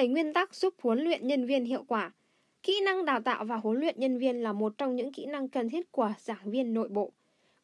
7 nguyên tắc giúp huấn luyện nhân viên hiệu quả. Kỹ năng đào tạo và huấn luyện nhân viên là một trong những kỹ năng cần thiết của giảng viên nội bộ.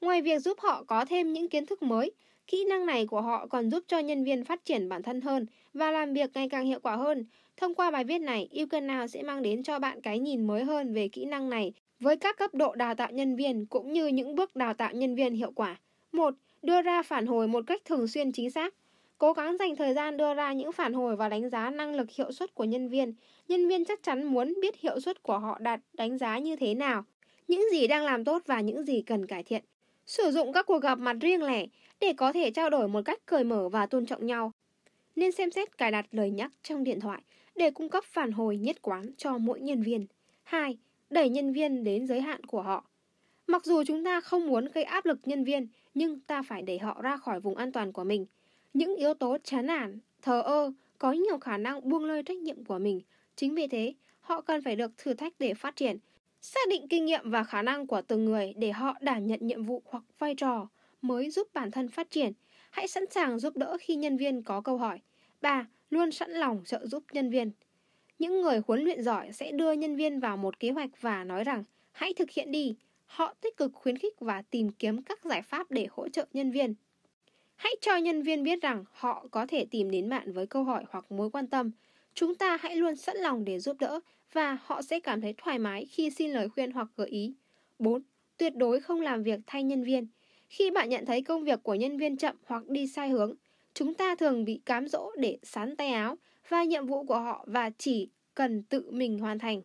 Ngoài việc giúp họ có thêm những kiến thức mới, kỹ năng này của họ còn giúp cho nhân viên phát triển bản thân hơn và làm việc ngày càng hiệu quả hơn. Thông qua bài viết này, YouCanNow sẽ mang đến cho bạn cái nhìn mới hơn về kỹ năng này với các cấp độ đào tạo nhân viên cũng như những bước đào tạo nhân viên hiệu quả. 1. Đưa ra phản hồi một cách thường xuyên chính xác. Cố gắng dành thời gian đưa ra những phản hồi và đánh giá năng lực hiệu suất của nhân viên. Nhân viên chắc chắn muốn biết hiệu suất của họ đạt đánh giá như thế nào, những gì đang làm tốt và những gì cần cải thiện. Sử dụng các cuộc gặp mặt riêng lẻ để có thể trao đổi một cách cởi mở và tôn trọng nhau. Nên xem xét cài đặt lời nhắc trong điện thoại để cung cấp phản hồi nhất quán cho mỗi nhân viên. 2. Đẩy nhân viên đến giới hạn của họ. Mặc dù chúng ta không muốn gây áp lực nhân viên, nhưng ta phải đẩy họ ra khỏi vùng an toàn của mình. Những yếu tố chán nản, thờ ơ có nhiều khả năng buông lơi trách nhiệm của mình. Chính vì thế, họ cần phải được thử thách để phát triển. Xác định kinh nghiệm và khả năng của từng người để họ đảm nhận nhiệm vụ hoặc vai trò mới giúp bản thân phát triển. Hãy sẵn sàng giúp đỡ khi nhân viên có câu hỏi. 3. Luôn sẵn lòng trợ giúp nhân viên. Những người huấn luyện giỏi sẽ đưa nhân viên vào một kế hoạch và nói rằng hãy thực hiện đi. Họ tích cực khuyến khích và tìm kiếm các giải pháp để hỗ trợ nhân viên. Hãy cho nhân viên biết rằng họ có thể tìm đến bạn với câu hỏi hoặc mối quan tâm. Chúng ta hãy luôn sẵn lòng để giúp đỡ và họ sẽ cảm thấy thoải mái khi xin lời khuyên hoặc gợi ý. 4. Tuyệt đối không làm việc thay nhân viên. Khi bạn nhận thấy công việc của nhân viên chậm hoặc đi sai hướng, chúng ta thường bị cám dỗ để sán tay áo và nhiệm vụ của họ và chỉ cần tự mình hoàn thành.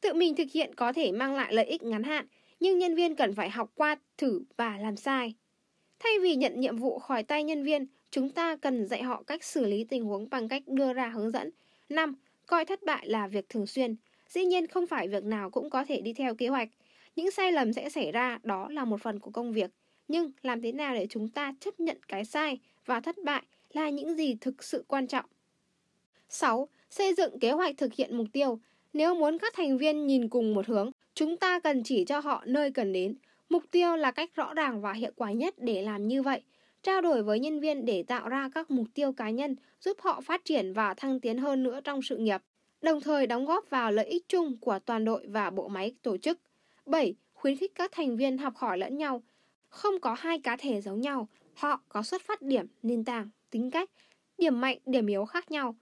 Tự mình thực hiện có thể mang lại lợi ích ngắn hạn, nhưng nhân viên cần phải học qua, thử và làm sai. Thay vì nhận nhiệm vụ khỏi tay nhân viên, chúng ta cần dạy họ cách xử lý tình huống bằng cách đưa ra hướng dẫn. 5. Coi thất bại là việc thường xuyên. Dĩ nhiên không phải việc nào cũng có thể đi theo kế hoạch. Những sai lầm sẽ xảy ra, đó là một phần của công việc. Nhưng làm thế nào để chúng ta chấp nhận cái sai và thất bại là những gì thực sự quan trọng. 6. Xây dựng kế hoạch thực hiện mục tiêu. Nếu muốn các thành viên nhìn cùng một hướng, chúng ta cần chỉ cho họ nơi cần đến. Mục tiêu là cách rõ ràng và hiệu quả nhất để làm như vậy. Trao đổi với nhân viên để tạo ra các mục tiêu cá nhân giúp họ phát triển và thăng tiến hơn nữa trong sự nghiệp, đồng thời đóng góp vào lợi ích chung của toàn đội và bộ máy tổ chức. 7. Khuyến khích các thành viên học hỏi lẫn nhau. Không có hai cá thể giống nhau, họ có xuất phát điểm, nền tảng, tính cách, điểm mạnh, điểm yếu khác nhau.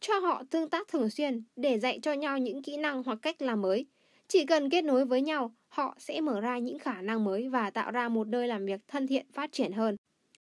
Cho họ tương tác thường xuyên để dạy cho nhau những kỹ năng hoặc cách làm mới. Chỉ cần kết nối với nhau, họ sẽ mở ra những khả năng mới và tạo ra một nơi làm việc thân thiện phát triển hơn.